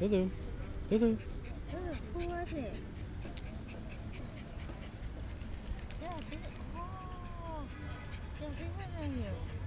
Hello. Hello. Hello. Who was it? Yeah, big, oh, they're bigger than you.